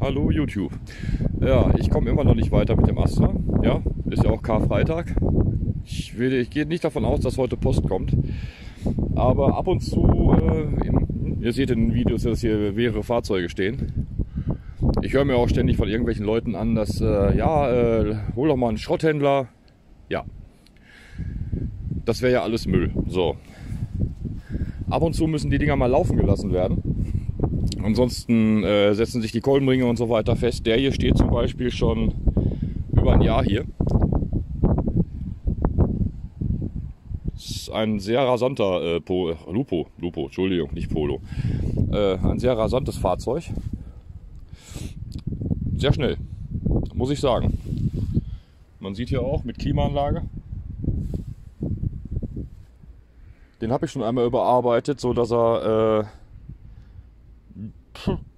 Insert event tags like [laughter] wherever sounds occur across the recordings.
Hallo YouTube. Ja, ich komme immer noch nicht weiter mit dem Astra. Ja, ist ja auch Karfreitag. Ich, will, ich gehe nicht davon aus, dass heute Post kommt. Aber ab und zu, äh, in, ihr seht in den Videos, dass hier mehrere Fahrzeuge stehen. Ich höre mir auch ständig von irgendwelchen Leuten an, dass, äh, ja, äh, hol doch mal einen Schrotthändler. Ja, das wäre ja alles Müll. So. Ab und zu müssen die Dinger mal laufen gelassen werden. Ansonsten äh, setzen sich die Kolbenringe und so weiter fest. Der hier steht zum Beispiel schon über ein Jahr hier. Das ist ein sehr rasanter äh, po, Lupo, Lupo, Entschuldigung, nicht Polo. Äh, ein sehr rasantes Fahrzeug. Sehr schnell, muss ich sagen. Man sieht hier auch mit Klimaanlage. Den habe ich schon einmal überarbeitet, so dass er äh,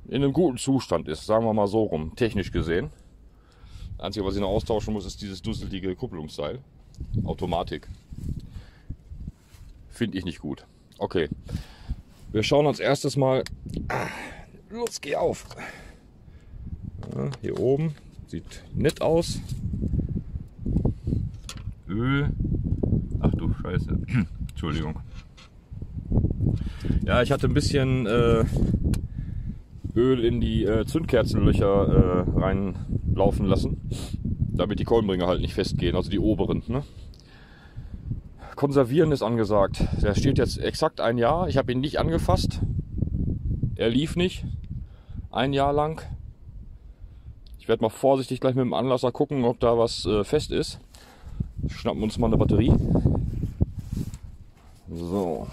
in einem guten Zustand ist, sagen wir mal so rum, technisch gesehen. Das Einzige, was ich noch austauschen muss, ist dieses dusselige Kupplungsseil. Automatik. Finde ich nicht gut. Okay. Wir schauen uns erstes mal. Ah, los, geh auf. Ja, hier oben. Sieht nett aus. Öl. Ach du Scheiße. [clears throat] Entschuldigung. Ja, ich hatte ein bisschen äh, Öl in die äh, Zündkerzenlöcher äh, reinlaufen lassen, damit die Kolbenbringer halt nicht festgehen, also die oberen. Ne? Konservieren ist angesagt. Der steht jetzt exakt ein Jahr. Ich habe ihn nicht angefasst. Er lief nicht. Ein Jahr lang. Ich werde mal vorsichtig gleich mit dem Anlasser gucken, ob da was äh, fest ist. Schnappen uns mal eine Batterie. So.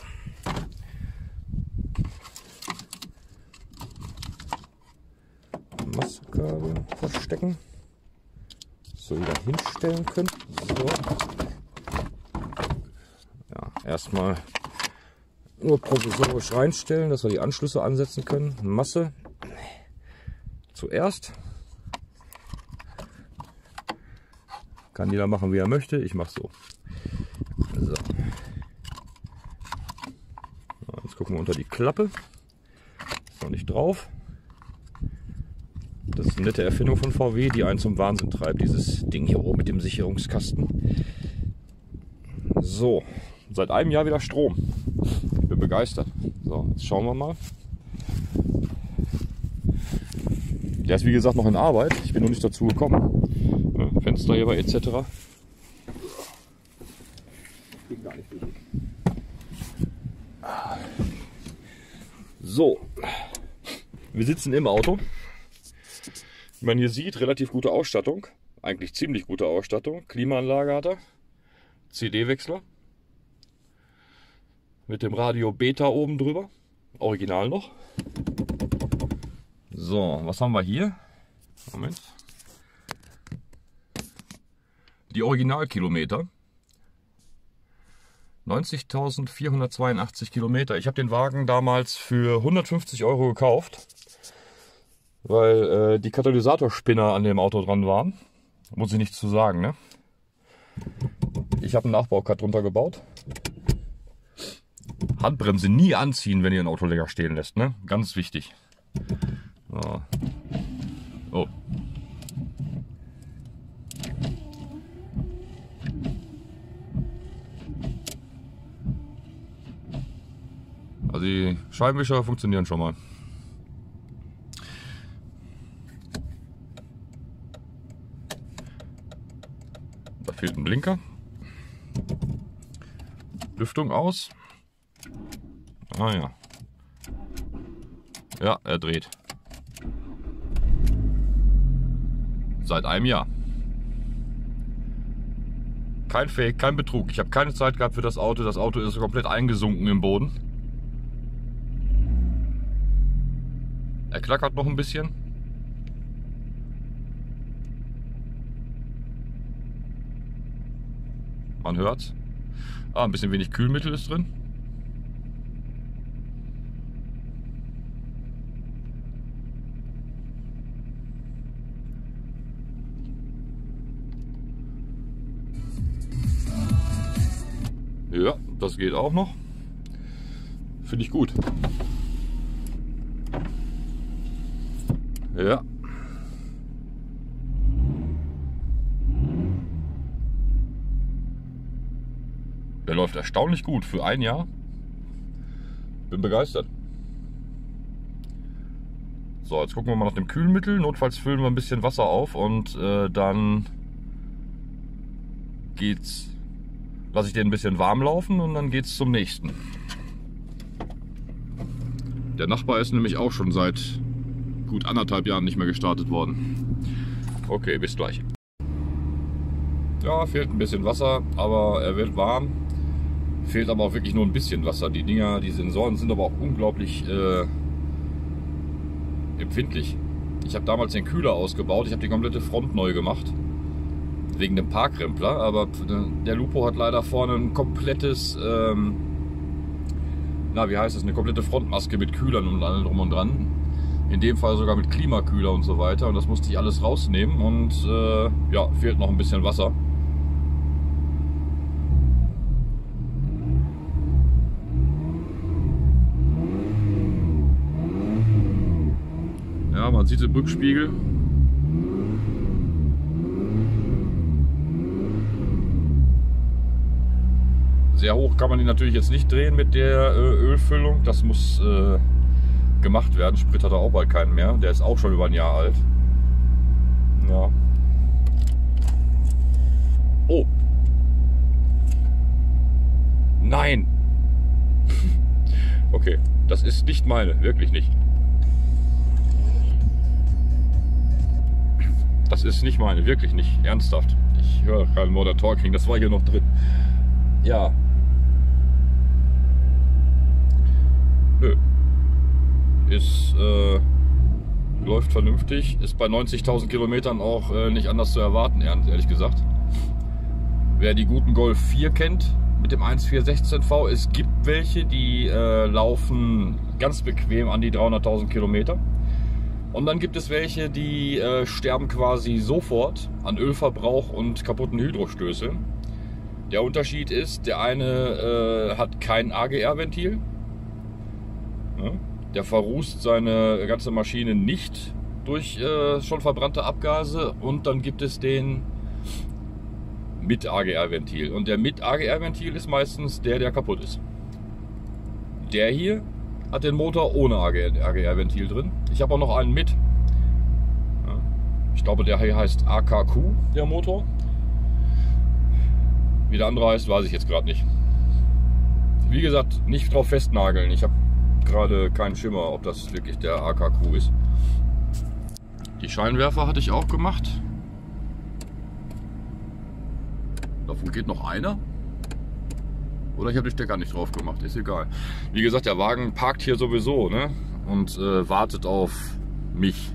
Verstecken. So wieder hinstellen können. So. Ja, erstmal nur provisorisch reinstellen, dass wir die Anschlüsse ansetzen können. Masse zuerst. Kann jeder machen, wie er möchte. Ich mache so. so. Jetzt gucken wir unter die Klappe. Ist noch nicht drauf. Das ist eine nette Erfindung von VW, die einen zum Wahnsinn treibt. Dieses Ding hier oben mit dem Sicherungskasten. So, seit einem Jahr wieder Strom. Ich bin begeistert. So, jetzt schauen wir mal. Der ist wie gesagt noch in Arbeit. Ich bin noch nicht dazu gekommen. Fensterheber etc. So, wir sitzen im Auto. Wie man hier sieht, relativ gute Ausstattung. Eigentlich ziemlich gute Ausstattung. Klimaanlage hat er. CD-Wechsler. Mit dem Radio Beta oben drüber. Original noch. So, was haben wir hier? Moment. Die Originalkilometer. 90.482 Kilometer. Ich habe den Wagen damals für 150 Euro gekauft, weil äh, die Katalysatorspinner an dem Auto dran waren. Muss ich nichts zu sagen, ne? Ich habe einen Nachbaucut drunter gebaut. Handbremse nie anziehen, wenn ihr ein Auto länger stehen lässt, ne? Ganz wichtig. So. Oh. Also die Scheibenwischer funktionieren schon mal. Da fehlt ein Blinker. Lüftung aus. Ah ja. Ja, er dreht. Seit einem Jahr. Kein Fake, kein Betrug. Ich habe keine Zeit gehabt für das Auto. Das Auto ist komplett eingesunken im Boden. Er klackert noch ein bisschen. Man hört's. Ah, ein bisschen wenig Kühlmittel ist drin. Ja, das geht auch noch. Finde ich gut. Ja, läuft erstaunlich gut für ein Jahr. Bin begeistert. So, jetzt gucken wir mal nach dem Kühlmittel. Notfalls füllen wir ein bisschen Wasser auf und äh, dann geht's. Lasse ich den ein bisschen warm laufen und dann geht's zum nächsten. Der Nachbar ist nämlich auch schon seit gut anderthalb Jahren nicht mehr gestartet worden. Okay, bis gleich. Ja, fehlt ein bisschen Wasser, aber er wird warm. Fehlt aber auch wirklich nur ein bisschen Wasser. Die Dinger, die Sensoren sind aber auch unglaublich äh, empfindlich. Ich habe damals den Kühler ausgebaut, ich habe die komplette Front neu gemacht. Wegen dem Parkrempler, aber der Lupo hat leider vorne ein komplettes, ähm, na wie heißt es, eine komplette Frontmaske mit Kühlern und allem drum und dran. In dem Fall sogar mit Klimakühler und so weiter. Und das musste ich alles rausnehmen und äh, ja, fehlt noch ein bisschen Wasser. Ja, man sieht im Rückspiegel. Sehr hoch kann man ihn natürlich jetzt nicht drehen mit der äh, Ölfüllung. Das muss äh, gemacht werden. Sprit hat er auch bald keinen mehr. Der ist auch schon über ein Jahr alt. Ja. Oh. Nein. [laughs] okay, das ist nicht meine, wirklich nicht. Das ist nicht meine, wirklich nicht. Ernsthaft. Ich höre keinen Modern Talking, das war hier noch drin. Ja. Nö. Ist, äh, läuft vernünftig. Ist bei 90.000 Kilometern auch äh, nicht anders zu erwarten, ehrlich gesagt. Wer die guten Golf 4 kennt mit dem 1416V, es gibt welche, die äh, laufen ganz bequem an die 300.000 Kilometer. Und dann gibt es welche, die äh, sterben quasi sofort an Ölverbrauch und kaputten Hydrostößeln. Der Unterschied ist, der eine äh, hat kein AGR-Ventil. Ja, der verrußt seine ganze Maschine nicht durch äh, schon verbrannte Abgase. Und dann gibt es den mit AGR-Ventil. Und der mit AGR-Ventil ist meistens der, der kaputt ist. Der hier hat den Motor ohne AGR-Ventil drin. Ich habe auch noch einen mit. Ich glaube, der hier heißt AKQ, der Motor. Wie der andere heißt, weiß ich jetzt gerade nicht. Wie gesagt, nicht drauf festnageln. Ich habe gerade keinen Schimmer, ob das wirklich der AKQ ist. Die Scheinwerfer hatte ich auch gemacht. Davon geht noch einer. Oder ich habe den Stecker nicht drauf gemacht, ist egal. Wie gesagt, der Wagen parkt hier sowieso ne? und äh, wartet auf mich.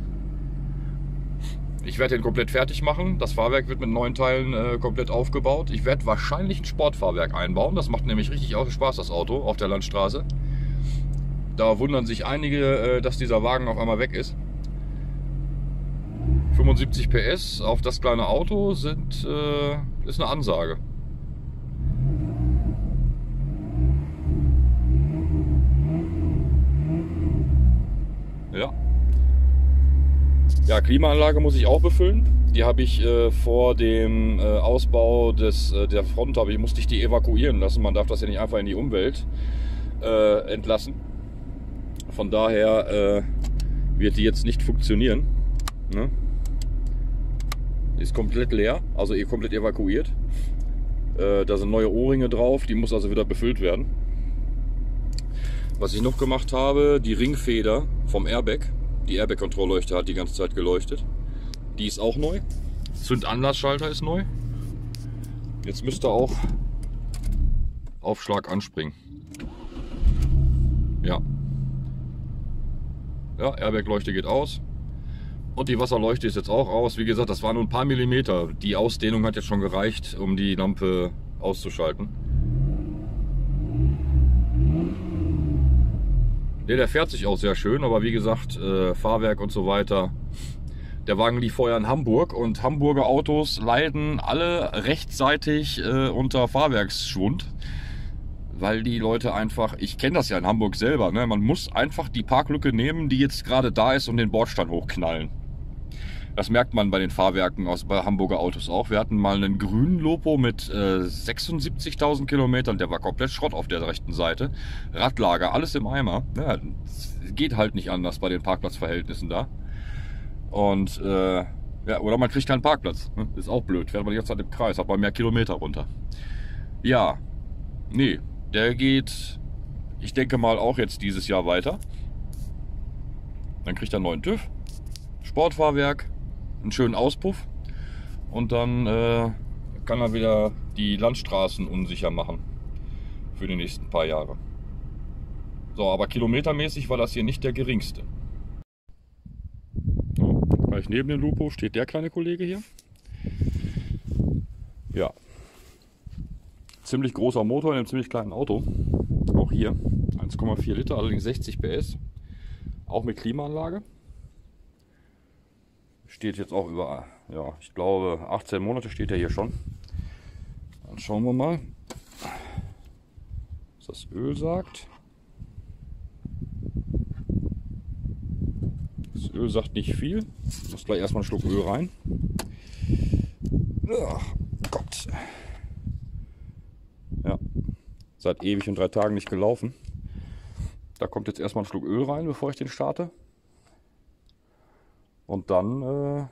Ich werde den komplett fertig machen. Das Fahrwerk wird mit neuen Teilen äh, komplett aufgebaut. Ich werde wahrscheinlich ein Sportfahrwerk einbauen. Das macht nämlich richtig auch Spaß, das Auto auf der Landstraße. Da wundern sich einige, äh, dass dieser Wagen auf einmal weg ist. 75 PS auf das kleine Auto sind, äh, ist eine Ansage. Ja. Ja, Klimaanlage muss ich auch befüllen. Die habe ich äh, vor dem äh, Ausbau des, äh, der Front, ich, musste ich die evakuieren lassen. Man darf das ja nicht einfach in die Umwelt äh, entlassen. Von daher äh, wird die jetzt nicht funktionieren. Ne? ist komplett leer, also eh komplett evakuiert. Äh, da sind neue Ohrringe drauf, die muss also wieder befüllt werden. Was ich noch gemacht habe, die Ringfeder vom Airbag. Die Airbag-Kontrollleuchte hat die ganze Zeit geleuchtet. Die ist auch neu. Zündanlassschalter ist neu. Jetzt müsste auch Aufschlag anspringen. Ja. Ja, Airbag-Leuchte geht aus. Und die Wasserleuchte ist jetzt auch aus. Wie gesagt, das waren nur ein paar Millimeter. Die Ausdehnung hat jetzt schon gereicht, um die Lampe auszuschalten. Der, der fährt sich auch sehr schön, aber wie gesagt, äh, Fahrwerk und so weiter. Der Wagen lief vorher in Hamburg und Hamburger Autos leiden alle rechtzeitig äh, unter Fahrwerksschwund. Weil die Leute einfach, ich kenne das ja in Hamburg selber, ne? man muss einfach die Parklücke nehmen, die jetzt gerade da ist und den Bordstein hochknallen. Das merkt man bei den Fahrwerken aus bei Hamburger Autos auch. Wir hatten mal einen grünen Lopo mit äh, 76.000 Kilometern. Der war komplett Schrott auf der rechten Seite. Radlager, alles im Eimer. Ja, geht halt nicht anders bei den Parkplatzverhältnissen da. Und äh, ja, oder man kriegt keinen Parkplatz. Ne? Ist auch blöd. Fährt man die ganze Zeit im Kreis, hat man mehr Kilometer runter. Ja, nee, der geht, ich denke mal, auch jetzt dieses Jahr weiter. Dann kriegt er einen neuen TÜV, Sportfahrwerk, einen schönen Auspuff und dann äh, kann er wieder die Landstraßen unsicher machen für die nächsten paar Jahre. So, aber kilometermäßig war das hier nicht der geringste. So, gleich neben dem Lupo steht der kleine Kollege hier. Ja. Ziemlich großer Motor in einem ziemlich kleinen Auto. Auch hier 1,4 Liter, allerdings 60 PS. Auch mit Klimaanlage steht jetzt auch über, ja, ich glaube 18 Monate steht er hier schon. Dann schauen wir mal, was das Öl sagt. Das Öl sagt nicht viel. Ich muss gleich erstmal einen Schluck Öl rein. Ach Gott. Ja, seit ewig und drei Tagen nicht gelaufen. Da kommt jetzt erstmal ein Schluck Öl rein, bevor ich den starte. Und dann,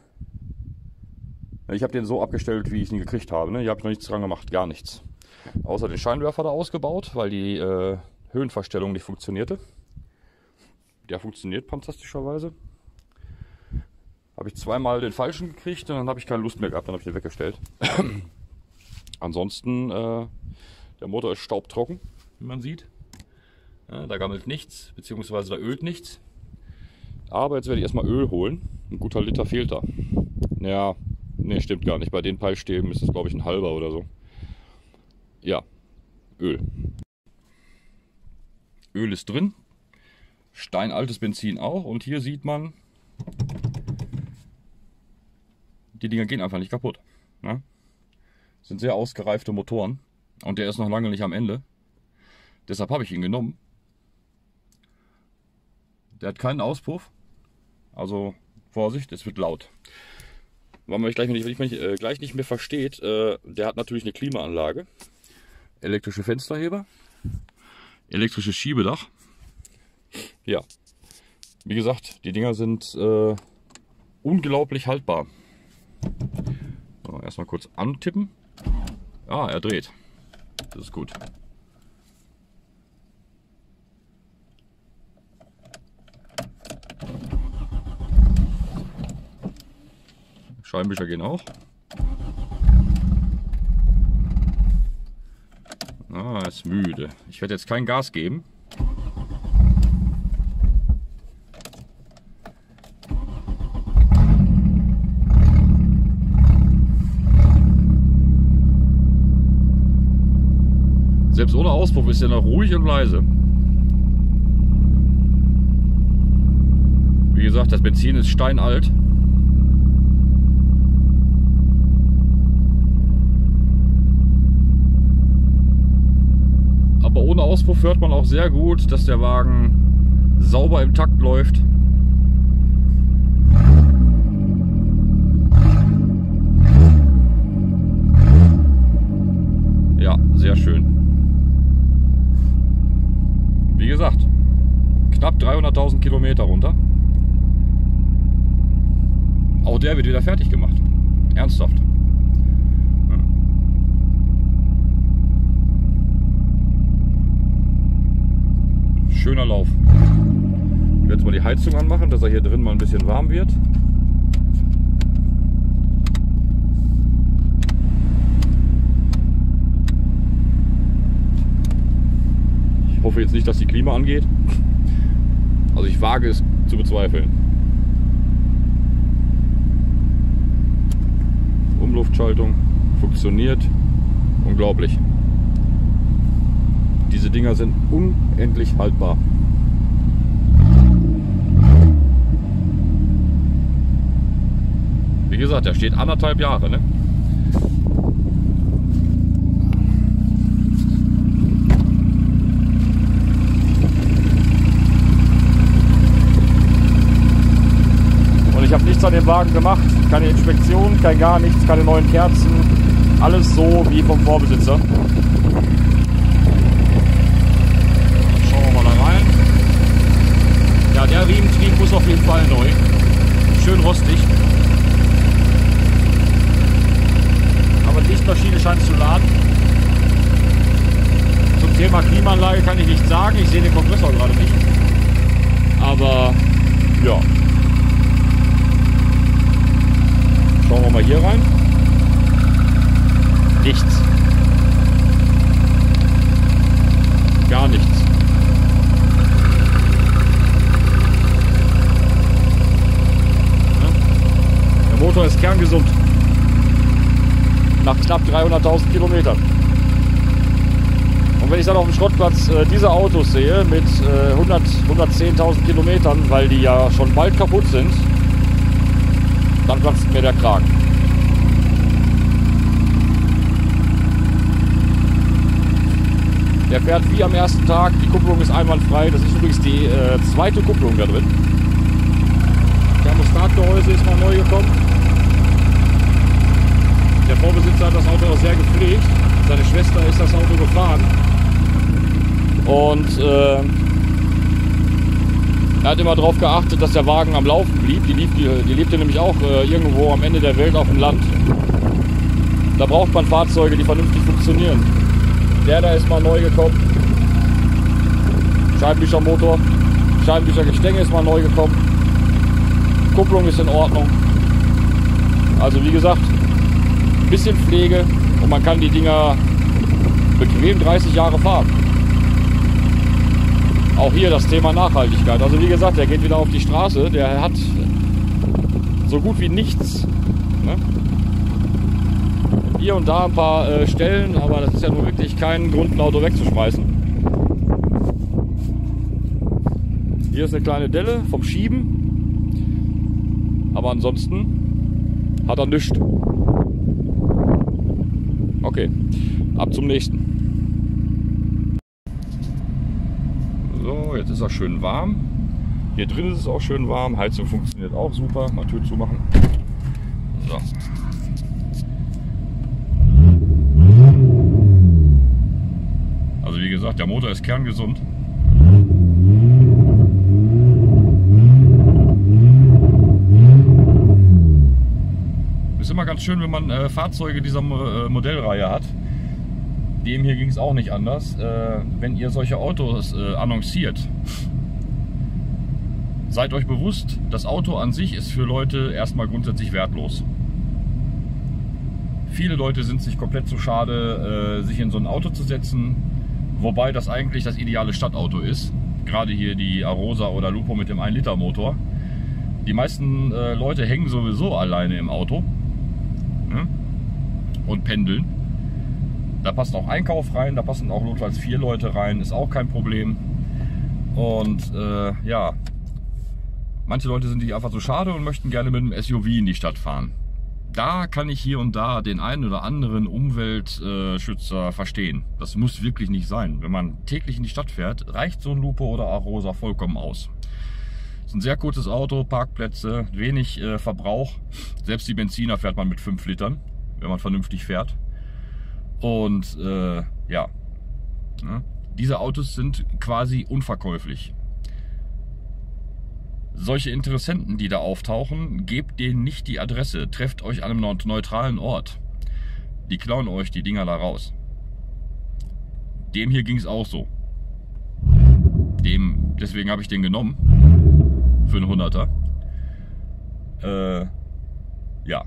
äh, ich habe den so abgestellt, wie ich ihn gekriegt habe. Ne? Hier habe ich noch nichts dran gemacht, gar nichts. Außer den Scheinwerfer da ausgebaut, weil die äh, Höhenverstellung nicht funktionierte. Der funktioniert fantastischerweise. Habe ich zweimal den falschen gekriegt und dann habe ich keine Lust mehr gehabt, dann habe ich den weggestellt. [clears throat] Ansonsten, äh, der Motor ist staubtrocken, wie man sieht. Ja, da gammelt nichts, beziehungsweise da ölt nichts. Aber jetzt werde ich erstmal Öl holen. Ein guter Liter fehlt da. Ja, ne, stimmt gar nicht. Bei den Peilstäben ist es, glaube ich, ein halber oder so. Ja, Öl. Öl ist drin. Steinaltes Benzin auch. Und hier sieht man, die Dinger gehen einfach nicht kaputt. Ne? Sind sehr ausgereifte Motoren. Und der ist noch lange nicht am Ende. Deshalb habe ich ihn genommen. Der hat keinen Auspuff. Also Vorsicht, es wird laut. Weil man mich gleich, nicht, mich, äh, gleich nicht mehr versteht, äh, der hat natürlich eine Klimaanlage, elektrische Fensterheber, elektrisches Schiebedach. Ja, wie gesagt, die Dinger sind äh, unglaublich haltbar. So, erstmal kurz antippen. Ah, er dreht. Das ist gut. Scheibenwischer gehen auch. Ah, ist müde. Ich werde jetzt kein Gas geben. Selbst ohne Auspuff ist er noch ruhig und leise. Wie gesagt, das Benzin ist steinalt. ohne Auspuff hört man auch sehr gut, dass der Wagen sauber im Takt läuft. Ja, sehr schön. Wie gesagt, knapp 300.000 Kilometer runter. Auch der wird wieder fertig gemacht. Ernsthaft. Schöner Lauf. Ich werde jetzt mal die Heizung anmachen, dass er hier drin mal ein bisschen warm wird. Ich hoffe jetzt nicht, dass die Klima angeht. Also ich wage es zu bezweifeln. Umluftschaltung funktioniert. Unglaublich. Diese Dinger sind unendlich haltbar. Wie gesagt, der steht anderthalb Jahre. Ne? Und Ich habe nichts an dem Wagen gemacht, keine Inspektion, kein gar nichts, keine neuen Kerzen, alles so wie vom Vorbesitzer. Schauen wir mal da rein. Ja, der Riementrieb muss auf jeden Fall neu. Schön rostig. Aber die Lichtmaschine scheint zu laden. Zum Thema Klimaanlage kann ich nichts sagen. Ich sehe den Kompressor gerade nicht. Aber ja. Schauen wir mal hier rein. Nichts. Gar nichts. Der Motor ist kerngesund. Nach knapp 300.000 Kilometern. Und wenn ich dann auf dem Schrottplatz äh, diese Autos sehe mit äh, 100, 110.000 Kilometern, weil die ja schon bald kaputt sind, dann platzt mir der Kragen. Der fährt wie am ersten Tag, die Kupplung ist einwandfrei. Das ist übrigens die äh, zweite Kupplung da drin. Thermostatgehäuse ist mal neu gekommen. Der Vorbesitzer hat das Auto auch sehr gepflegt. Seine Schwester ist das Auto gefahren. Und äh, er hat immer darauf geachtet, dass der Wagen am Laufen blieb. Die, lief, die, die lebte nämlich auch äh, irgendwo am Ende der Welt auf dem Land. Da braucht man Fahrzeuge, die vernünftig funktionieren. Der da ist mal neu gekommen. Scheibenwischermotor, Scheibenwischergestänge ist mal neu gekommen. Kupplung ist in Ordnung. Also wie gesagt, bisschen Pflege und man kann die Dinger bequem 30 Jahre fahren. Auch hier das Thema Nachhaltigkeit. Also wie gesagt, der geht wieder auf die Straße. Der hat so gut wie nichts. Ne? Hier und da ein paar äh, Stellen, aber das ist ja nun wirklich kein Grund, ein Auto wegzuschmeißen. Hier ist eine kleine Delle vom Schieben. Aber ansonsten hat er nichts. Okay, ab zum nächsten. So, jetzt ist er schön warm. Hier drin ist es auch schön warm. Heizung funktioniert auch super. Mal Tür zumachen. So. Also wie gesagt, der Motor ist kerngesund. Immer ganz schön, wenn man äh, Fahrzeuge dieser äh, Modellreihe hat. Dem hier ging es auch nicht anders. Äh, wenn ihr solche Autos äh, annonciert, seid euch bewusst, das Auto an sich ist für Leute erstmal grundsätzlich wertlos. Viele Leute sind sich komplett zu schade, sich in so ein Auto zu setzen, wobei das eigentlich das ideale Stadtauto ist. Gerade hier die Arosa oder Lupo mit dem 1-Liter-Motor. Die meisten Leute hängen sowieso alleine im Auto? Und pendeln. Da passt auch Einkauf rein, da passen auch notfalls vier Leute rein, ist auch kein Problem. Und äh, ja, manche Leute sind sich einfach so schade und möchten gerne mit einem SUV in die Stadt fahren. Da kann ich hier und da den einen oder anderen Umweltschützer äh, verstehen. Das muss wirklich nicht sein. Wenn man täglich in die Stadt fährt, reicht so ein Lupo oder Arosa vollkommen aus. Ist ein sehr kurzes Auto, Parkplätze, wenig äh, Verbrauch. Selbst die Benziner fährt man mit 5 Litern, wenn man vernünftig fährt. Und äh, ja, ne? diese Autos sind quasi unverkäuflich. Solche Interessenten, die da auftauchen, gebt denen nicht die Adresse, trefft euch an einem neutralen Ort. Die klauen euch die Dinger da raus. Dem hier ging es auch so. Dem, deswegen habe ich den genommen. Für einen Hunderter. Äh, ja.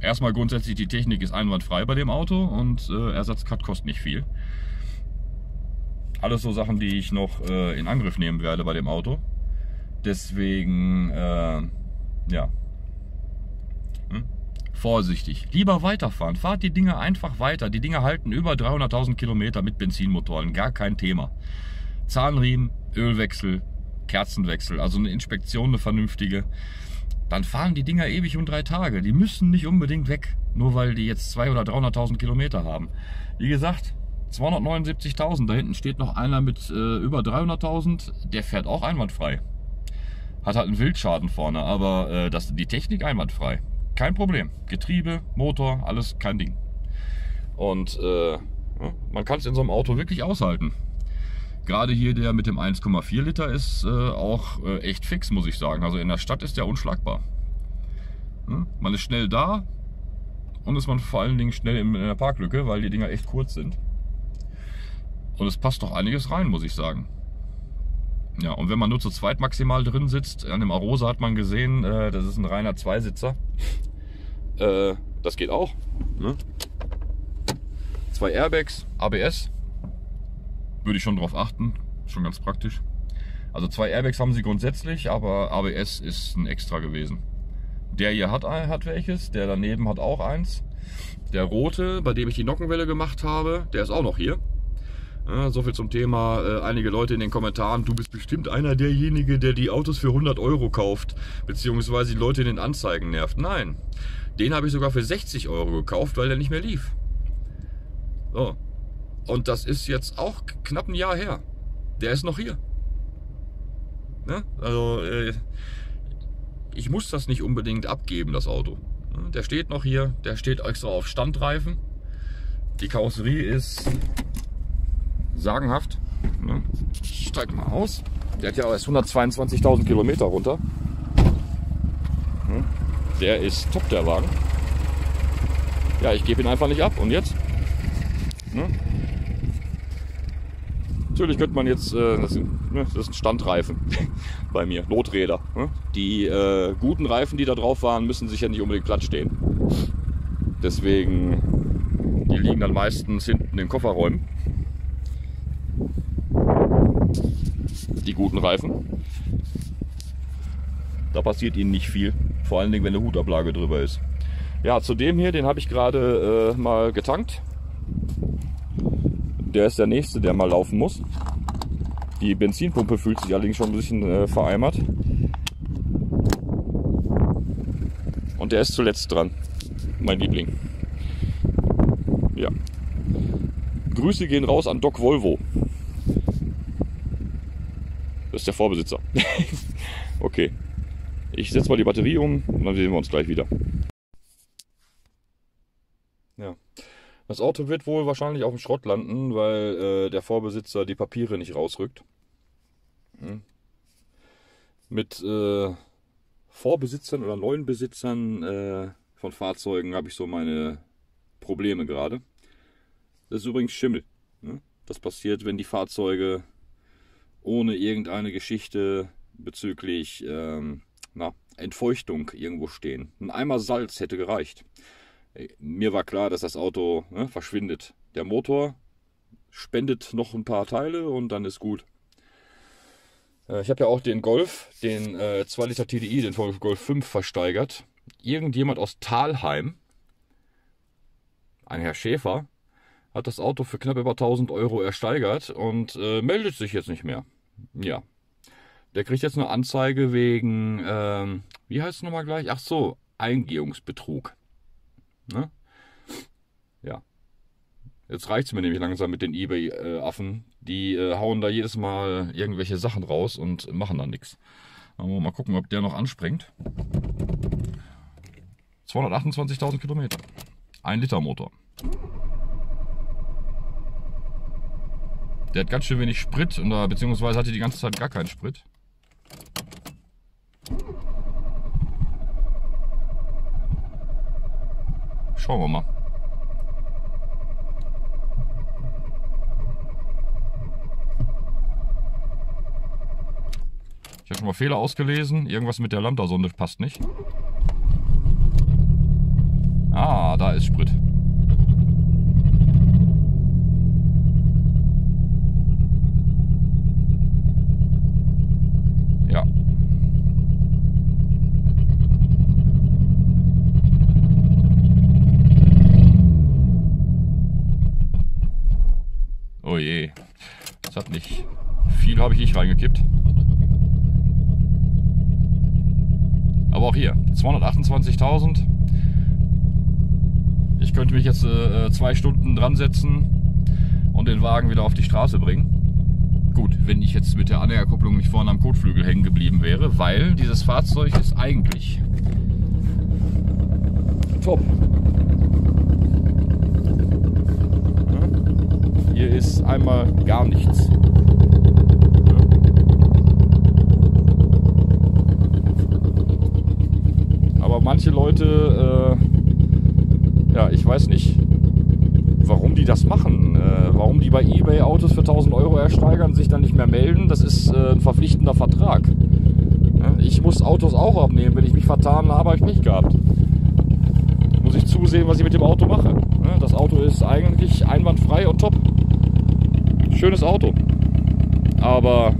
Erstmal grundsätzlich, die Technik ist einwandfrei bei dem Auto und äh, Ersatzcut kostet nicht viel. Alles so Sachen, die ich noch äh, in Angriff nehmen werde bei dem Auto. Deswegen, äh, ja. Hm? Vorsichtig. Lieber weiterfahren. Fahrt die Dinger einfach weiter. Die Dinger halten über 300.000 Kilometer mit Benzinmotoren. Gar kein Thema. Zahnriemen, Ölwechsel, Kerzenwechsel. Also eine Inspektion, eine vernünftige. Dann fahren die Dinger ewig um drei Tage. Die müssen nicht unbedingt weg. Nur weil die jetzt 200.000 oder 300.000 Kilometer haben. Wie gesagt, 279.000. Da hinten steht noch einer mit äh, über 300.000. Der fährt auch einwandfrei. Hat halt einen Wildschaden vorne, aber äh, das, die Technik einwandfrei. Kein Problem. Getriebe, Motor, alles kein Ding. Und äh, man kann es in so einem Auto wirklich aushalten. Gerade hier der mit dem 1,4 Liter ist äh, auch äh, echt fix, muss ich sagen. Also in der Stadt ist der unschlagbar. Hm? Man ist schnell da und ist man vor allen Dingen schnell in der Parklücke, weil die Dinger echt kurz sind. Und es passt doch einiges rein, muss ich sagen. Ja, und wenn man nur zu zweit maximal drin sitzt, an dem Arosa hat man gesehen, äh, das ist ein reiner Zweisitzer. Äh, das geht auch. Ne? Zwei Airbags, ABS. Würde ich schon drauf achten. Schon ganz praktisch. Also zwei Airbags haben sie grundsätzlich, aber ABS ist ein extra gewesen. Der hier hat, hat welches, der daneben hat auch eins. Der rote, bei dem ich die Nockenwelle gemacht habe, der ist auch noch hier. Ja, so viel zum Thema, äh, einige Leute in den Kommentaren, du bist bestimmt einer derjenige, der die Autos für 100 Euro kauft, beziehungsweise die Leute in den Anzeigen nervt. Nein, den habe ich sogar für 60 Euro gekauft, weil der nicht mehr lief. So. Und das ist jetzt auch knapp ein Jahr her. Der ist noch hier. Ne? Also, äh, ich muss das nicht unbedingt abgeben, das Auto. Der steht noch hier, der steht extra auf Standreifen. Die Karosserie ist sagenhaft. Ne? Ich steig mal aus. Der hat ja erst 122.000 Kilometer runter. Ne? Der ist top, der Wagen. Ja, ich gebe ihn einfach nicht ab. Und jetzt? Ne? Natürlich könnte man jetzt, äh, das, sind, ne, Standreifen [laughs] bei mir, Noträder. Ne? Die äh, guten Reifen, die da drauf waren, müssen sich ja nicht unbedingt platt stehen. Deswegen, die liegen dann meistens hinten in Kofferräumen. Die guten Reifen. Da passiert ihnen nicht viel. Vor allen Dingen, wenn eine Hutablage drüber ist. Ja, zu dem hier, den habe ich gerade äh, mal getankt der ist der nächste, der mal laufen muss. Die Benzinpumpe fühlt sich allerdings schon ein bisschen äh, vereimert. Und der ist zuletzt dran. Mein Liebling. Ja. Grüße gehen raus an Doc Volvo. Das ist der Vorbesitzer. [laughs] okay. Ich setze mal die Batterie um und dann sehen wir uns gleich wieder. Ja. Das Auto wird wohl wahrscheinlich auf dem Schrott landen, weil äh, der Vorbesitzer die Papiere nicht rausrückt. Hm. Mit äh, Vorbesitzern oder neuen Besitzern äh, von Fahrzeugen habe ich so meine Probleme gerade. Das ist übrigens Schimmel. Ne? Das passiert, wenn die Fahrzeuge ohne irgendeine Geschichte bezüglich ähm, na, Entfeuchtung irgendwo stehen. Ein Eimer Salz hätte gereicht mir war klar, dass das Auto ne, verschwindet. Der Motor spendet noch ein paar Teile und dann ist gut. Äh, ich habe ja auch den Golf, den äh, 2 Liter TDI, den Golf 5 versteigert. Irgendjemand aus Talheim, ein Herr Schäfer, hat das Auto für knapp über 1000 Euro ersteigert und äh, meldet sich jetzt nicht mehr. Ja. Der kriegt jetzt eine Anzeige wegen, ähm, wie heißt es nochmal gleich? Ach so, Eingehungsbetrug. Ne? Ja. Jetzt reicht es mir nämlich langsam mit den Ebay-Affen. Die äh, hauen da jedes Mal irgendwelche Sachen raus und machen dann nichts. Mal gucken, ob der noch anspringt. 228.000 Kilometer. Ein Liter Motor. Der hat ganz schön wenig Sprit, und da, beziehungsweise hatte die ganze Zeit gar keinen Sprit. Schauen wir mal. Ich habe schon mal Fehler ausgelesen. Irgendwas mit der Lambda-Sonde passt nicht. Ah, da ist Sprit. Oh je. Das hat nicht. Viel habe ich nicht reingekippt. Aber auch hier, 228.000. Ich könnte mich dran setzen und den Wagen wieder auf die Straße bringen. Gut, wenn ich jetzt mit der Anhängerkupplung nicht vorne am Kotflügel hängen geblieben wäre, weil dieses Fahrzeug ist eigentlich top. Hier ist einmal gar nichts. Aber manche Leute, äh, ja, ich weiß nicht, warum die das machen. Äh, warum die bei eBay Autos für 1000 Euro ersteigern, sich dann nicht mehr melden, das ist äh, ein verpflichtender Vertrag. Ich muss Autos auch abnehmen. Wenn ich mich vertan habe, habe ich nicht gehabt. Muss ich zusehen, was ich mit dem Auto mache. Das Auto ist eigentlich einwandfrei und top. Schönes Auto. Aber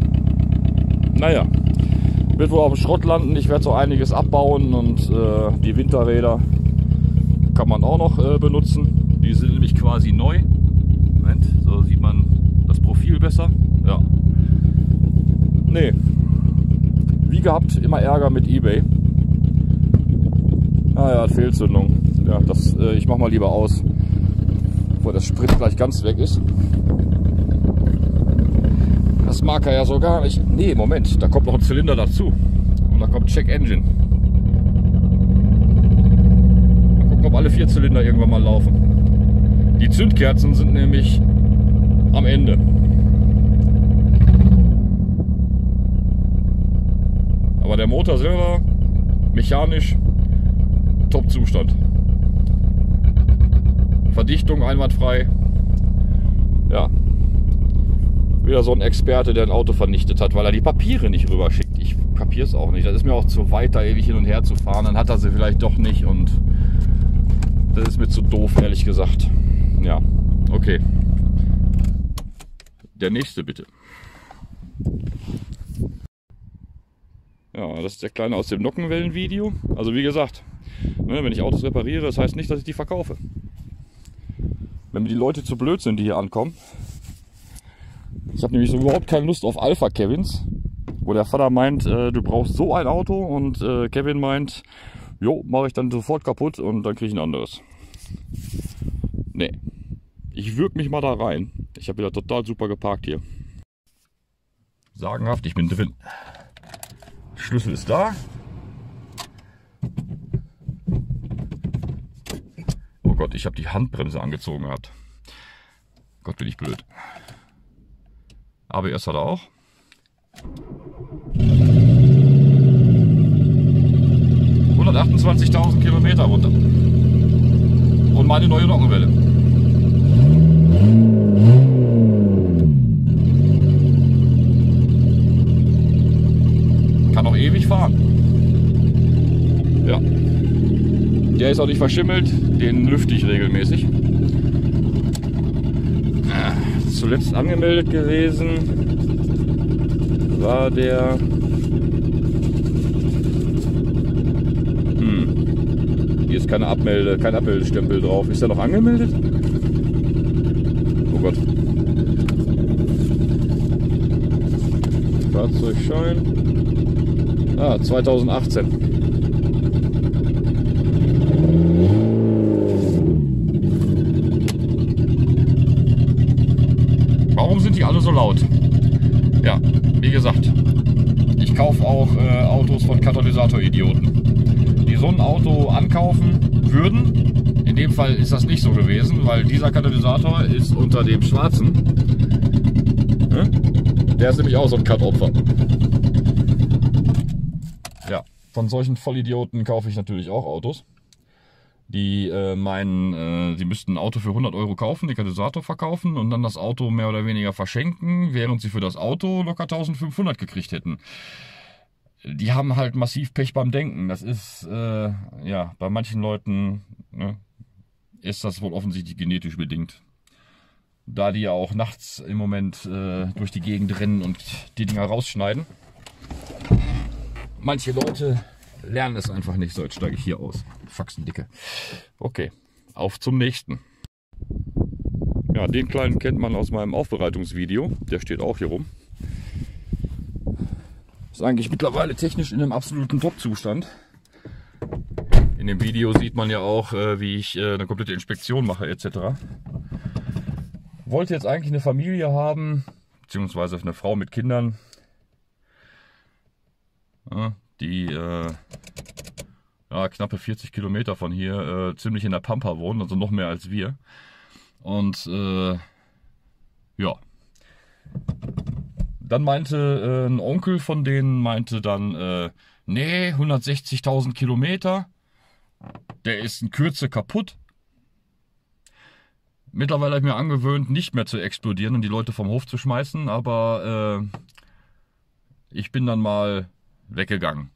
naja, wird wohl auf dem Schrott landen. Ich werde so einiges abbauen und äh, die Winterräder kann man auch noch äh, benutzen. Quasi neu. Moment, so sieht man das Profil besser. Ja. Nee. Wie gehabt, immer Ärger mit Ebay. Ah ja, Fehlzündung. Ja, das, äh, ich mach mal lieber aus, bevor das Sprit gleich ganz weg ist. Das mag er ja so gar nicht. Nee, Moment, da kommt noch ein Zylinder dazu. Und da kommt Check Engine. Mal gucken, ob alle vier Zylinder irgendwann mal laufen. Die Zündkerzen sind nämlich am Ende. Aber der Motor selber, mechanisch, Top-Zustand. Verdichtung einwandfrei. Ja, wieder so ein Experte, der ein Auto vernichtet hat, weil er die Papiere nicht rüberschickt. Ich kapiere es auch nicht. Das ist mir auch zu weit, da ewig hin und her zu fahren. Dann hat er sie vielleicht doch nicht und das ist mir zu doof, ehrlich gesagt. Ja, okay. Der nächste bitte. Ja, das ist der Kleine aus dem Nockenwellen-Video. Also wie gesagt, ne, wenn ich Autos repariere, das heißt nicht, dass ich die verkaufe. Wenn mir die Leute zu blöd sind, die hier ankommen, ich habe nämlich so überhaupt keine Lust auf Alpha Kevins, wo der Vater meint, äh, du brauchst so ein Auto und äh, Kevin meint, jo, mache ich dann sofort kaputt und dann kriege ich ein anderes. Nee. Ich würg mich mal da rein. Ich habe wieder total super geparkt hier. Sagenhaft, ich bin drin. Schlüssel ist da. Oh Gott, ich habe die Handbremse angezogen gehabt. Gott, bin ich blöd. ABS hat er auch. ...128.000 Kilometer runter. Und meine neue Nockenwelle. Kann noch ewig fahren. Ja. Der ist auch nicht verschimmelt. Den lüfte ich regelmäßig zuletzt angemeldet gewesen war der hm. hier ist keine Abmelde, kein Abmeldestempel drauf. Ist er noch angemeldet? Oh Gott. Fahrzeugschein. Ah, 2018. so laut. Ja, wie gesagt, ich kaufe auch äh, Autos von Katalysator-Idioten, Fall ist das nicht so gewesen, weil dieser Katalysator ist unter dem schwarzen. Der ist nämlich auch so ein Cut-Opfer. Ja, von solchen Vollidioten kaufe ich natürlich auch Autos die äh, meinen, äh, sie müssten ein Auto für 100 Euro kaufen, den Katalysator verkaufen und dann das Auto mehr oder weniger verschenken, während sie für das Auto locker 1500 gekriegt hätten. Die haben halt massiv Pech beim Denken. Das ist, äh, ja, bei manchen Leuten ne, ist das wohl offensichtlich genetisch bedingt. Da die ja auch nachts im Moment äh, durch die Gegend rennen und die Dinger rausschneiden. Manche Leute lernen es einfach nicht. So, jetzt steige ich hier aus. Faxendicke. Okay, auf zum nächsten. Ja, den kleinen kennt man aus meinem Aufbereitungsvideo. Der steht auch hier rum. Ist eigentlich mittlerweile technisch in einem absoluten Top-Zustand. In dem Video sieht man ja auch, äh, wie ich äh, eine komplette Inspektion mache etc. Wollte jetzt eigentlich eine Familie haben, beziehungsweise eine Frau mit Kindern, die äh, ja, knappe 40 Kilometer von hier äh, ziemlich in der Pampa wohnen, also noch mehr als wir. Und äh, ja. Dann meinte äh, ein Onkel von denen, meinte dann, nee, 160.000 Kilometer, der ist in Kürze kaputt. Mittlerweile habe ich mir angewöhnt, nicht mehr zu explodieren und die Leute vom Hof zu schmeißen, aber äh, ich bin dann mal weggegangen.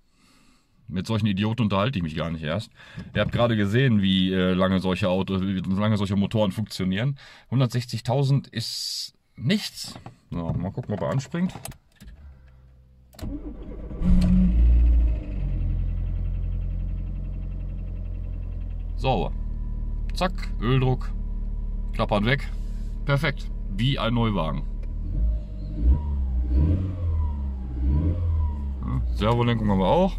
Mit solchen Idioten unterhalte ich mich gar nicht erst. Ihr habt gerade gesehen, wie äh, lange solche Autos, wie lange solche Motoren funktionieren. 160.000 ist nichts. So, mal gucken, ob er anspringt. Sauber. Zack, Öldruck, klappern weg. Perfekt. Wie ein Neuwagen. Servolenkung haben wir auch.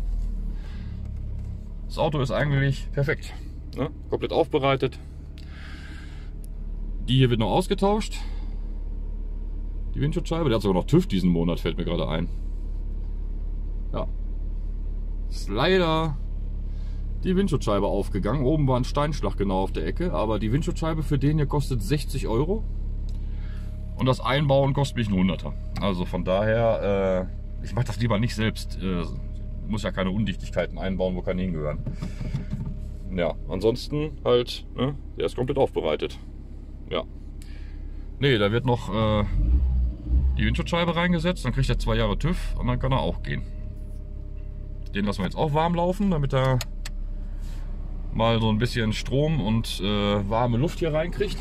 Das Auto ist eigentlich perfekt. Ne? Komplett aufbereitet. Die hier wird noch ausgetauscht. Die Windschutzscheibe. Der hat sogar noch TÜV diesen Monat, fällt mir gerade ein. Ja. Ist leider die Windschutzscheibe aufgegangen. Oben war ein Steinschlag genau auf der Ecke. Aber die Windschutzscheibe für den hier kostet 60 Euro. Und das Einbauen kostet mich ein Hunderter. Also von daher... Äh, ich mache das lieber nicht selbst. Äh, muss ja keine Undichtigkeiten einbauen, wo keine hingehören. Ja, ansonsten halt, ne, der ist komplett aufbereitet. Ja. Ne, da wird noch äh, die Windschutzscheibe reingesetzt, dann kriegt er zwei Jahre TÜV und dann kann er auch gehen. Den lassen wir jetzt auch warm laufen, damit er mal so ein bisschen Strom und äh, warme Luft hier reinkriegt.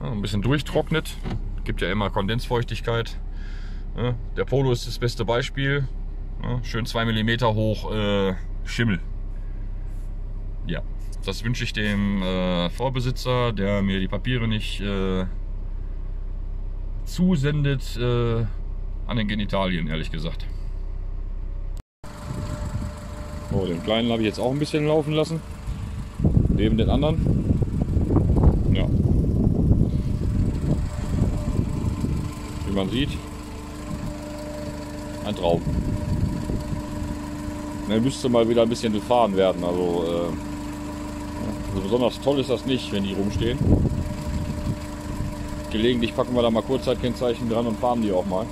Ja, ein bisschen durchtrocknet gibt ja immer Kondensfeuchtigkeit. Der Polo ist das beste Beispiel. Schön 2 mm hoch äh, Schimmel. Ja, das wünsche ich dem äh, Vorbesitzer, der mir die Papiere nicht äh, zusendet, äh, an den Genitalien, ehrlich gesagt. Oh, den kleinen habe ich jetzt auch ein bisschen laufen lassen. Neben den anderen. Ja, wie man sieht, ein Traum. Er müsste mal wieder ein bisschen gefahren werden. Also, äh, also besonders toll ist das nicht, wenn die rumstehen. Gelegentlich packen wir da mal Kurzzeitkennzeichen dran und fahren die auch mal.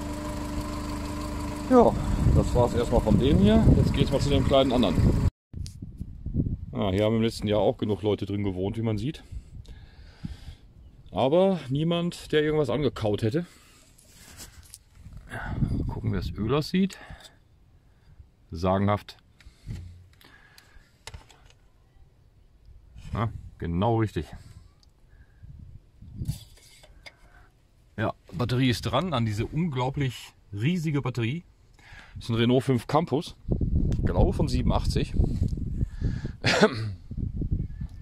Ja, das war es erstmal von dem hier. Jetzt geht es mal zu dem kleinen anderen. Ah, hier haben im letzten Jahr auch genug Leute drin gewohnt, wie man sieht. Aber niemand, der irgendwas angekaut hätte. Gucken, wie das Öl aussieht. Sagenhaft. Ja, genau richtig. Ja, Batterie ist dran an diese unglaublich riesige Batterie. Das ist ein Renault 5 Campus. Genau von 87.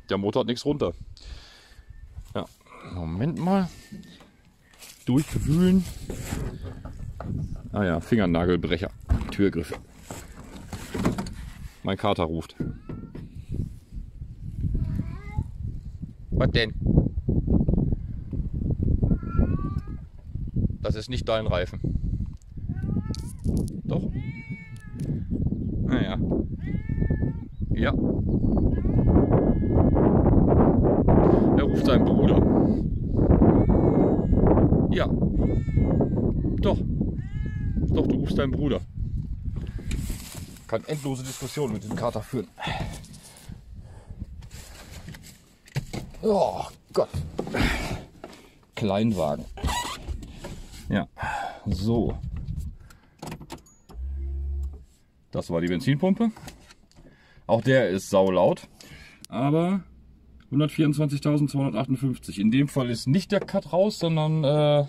Der Motor hat nichts runter. Ja, Moment mal. Durchwühlen. Ah ja, Fingernagelbrecher. Türgriffe. Mein Kater ruft. Was denn? Das ist nicht dein Reifen. Doch. Naja. Ja. Er ruft seinen Bruder. Ja. Doch. Doch, du rufst deinen Bruder. Kann endlose Diskussionen mit dem Kater führen. Oh Gott. Kleinwagen. Ja, so. Das war die Benzinpumpe. Auch der ist saulaut. Aber 124.258. In dem Fall ist nicht der Cut raus, sondern äh,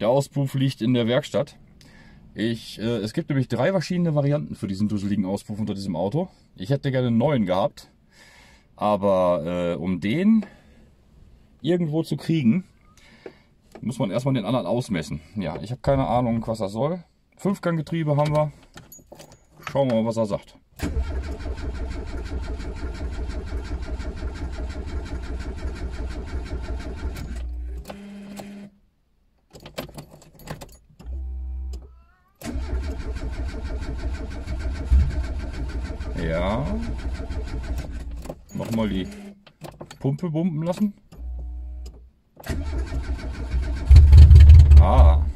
der Auspuff liegt in der Werkstatt. Ich, äh, es gibt nämlich drei verschiedene Varianten für diesen dusseligen Auspuff unter diesem Auto. Ich hätte gerne einen neuen gehabt. Aber äh, um den irgendwo zu kriegen, muss man erstmal den anderen ausmessen. Ja, ich habe keine Ahnung, was das soll. Fünfganggetriebe haben wir. Schauen wir mal, was er sagt. Ja. Nochmal die Pumpe pumpen lassen. Ah.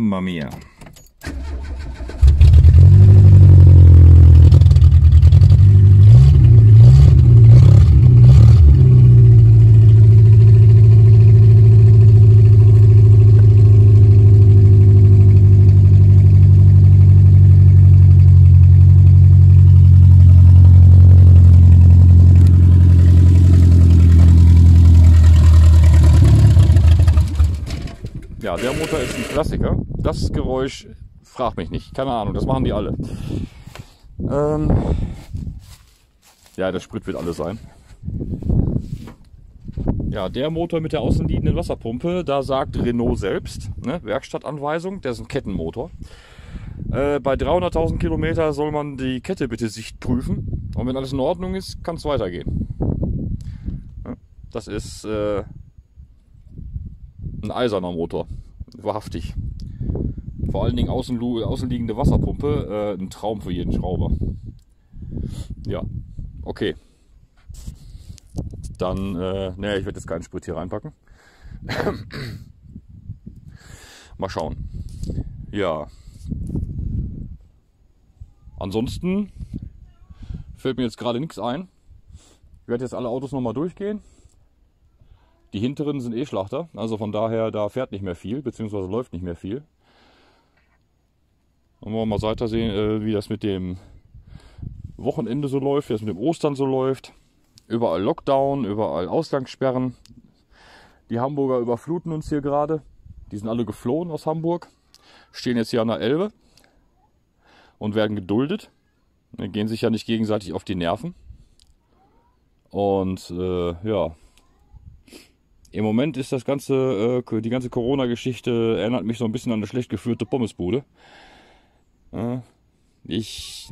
Mamma mia. Ja, der Motor ist ein Klassiker. Das Geräusch, frag mich nicht. Keine Ahnung, das machen die alle. Ähm, ja, der Sprit wird alles sein. Ja, der Motor mit der außenliegenden Wasserpumpe, da sagt Renault selbst, ne, Werkstattanweisung, der ist ein Kettenmotor. Äh, bei 300.000 Kilometer soll man die Kette bitte sicht prüfen. Und wenn alles in Ordnung ist, kann es weitergehen. Das ist äh, ein eiserner Motor, wahrhaftig. Vor allen Dingen außen, außenliegende Wasserpumpe, äh, ein Traum für jeden Schrauber. Ja, okay. Dann, äh, ne, ich werde jetzt keinen Sprit hier reinpacken. [clears throat] Mal schauen. Ja. Ansonsten fällt mir jetzt gerade nichts ein. Ich werde jetzt alle Autos nochmal durchgehen. Die hinteren sind eh Schlachter, also von daher, da fährt nicht mehr viel, beziehungsweise läuft nicht mehr viel. Und wollen wir mal weiter sehen, äh, wie das mit dem Wochenende so läuft, wie das mit dem Ostern so läuft. Überall Lockdown, überall Ausgangssperren. Die Hamburger überfluten uns hier gerade. Die sind alle geflohen aus Hamburg, stehen jetzt hier an der Elbe und werden geduldet. Gehen sich ja nicht gegenseitig auf die Nerven. Und äh, ja, im Moment ist das ganze, äh, die ganze Corona-Geschichte erinnert mich so ein bisschen an eine schlecht geführte Pommesbude. Ich,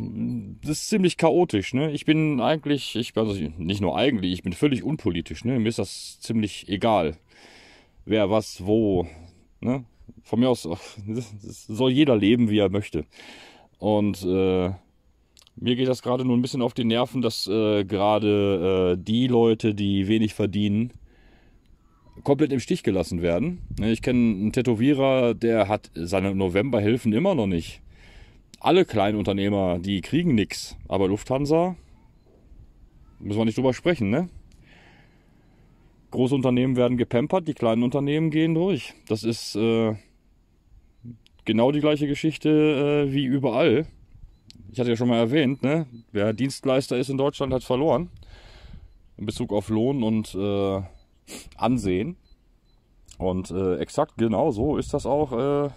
das ist ziemlich chaotisch. Ne? Ich bin eigentlich, ich also nicht nur eigentlich, ich bin völlig unpolitisch. Ne? Mir ist das ziemlich egal, wer was wo. Ne? Von mir aus soll jeder leben, wie er möchte. Und äh, mir geht das gerade nur ein bisschen auf die Nerven, dass äh, gerade äh, die Leute, die wenig verdienen, komplett im Stich gelassen werden. Ne, Ich kenne einen Tätowierer, der hat seine Novemberhilfen immer noch nicht. Alle kleinen Unternehmer, die kriegen nichts. Aber Lufthansa, müssen wir nicht drüber sprechen, ne? Große Unternehmen werden gepampert, die kleinen Unternehmen gehen durch. Das ist äh, genau die gleiche Geschichte äh, wie überall. Ich hatte ja schon mal erwähnt, ne? wer Dienstleister ist in Deutschland, hat verloren. In Bezug auf Lohn und äh, Ansehen. Und äh, exakt genau so ist das auch äh,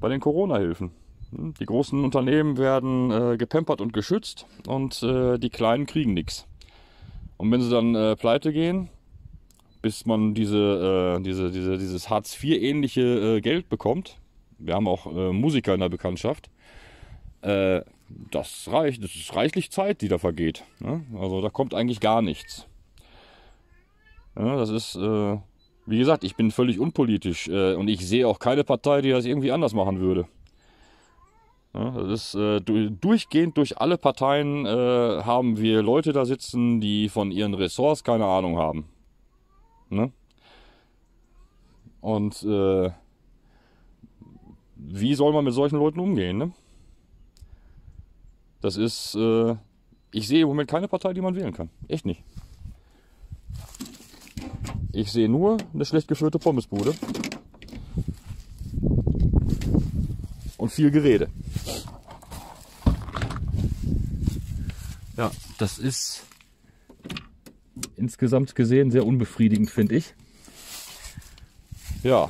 bei den Corona-Hilfen. Die großen Unternehmen werden äh, gepampert und geschützt und äh, die kleinen kriegen nichts. Und wenn sie dann äh, pleite gehen, bis man diese, äh, diese, diese, dieses Hartz-IV-ähnliche äh, Geld bekommt, wir haben auch äh, Musiker in der Bekanntschaft, das reicht, das ist reichlich Zeit, die da vergeht. Ne? Also da kommt eigentlich gar nichts. Ja, das ist, wie gesagt, ich bin völlig unpolitisch und ich sehe auch keine Partei, die das irgendwie anders machen würde. Ja, das ist äh, du, durchgehend durch alle Parteien äh, haben wir Leute da sitzen, die von ihren Ressorts keine Ahnung haben. Ne? Und äh, wie soll man mit solchen Leuten umgehen? Ne? Das ist, äh, ich sehe im Moment keine Partei, die man wählen kann. Echt nicht. Ich sehe nur eine schlecht geführte Pommesbude. Und viel Gerede. Ja, das ist insgesamt gesehen sehr unbefriedigend, finde ich. Ja,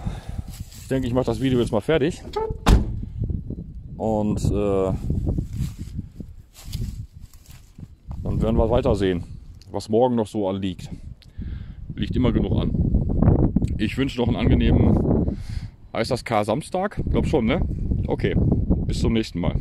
ich denke, ich mache das Video jetzt mal fertig. Und äh, werden wir weiter sehen, was morgen noch so anliegt. Liegt immer genug an. Ich wünsche noch einen angenehmen, heißt das K-Samstag? Glaub schon, ne? Okay, bis zum nächsten Mal.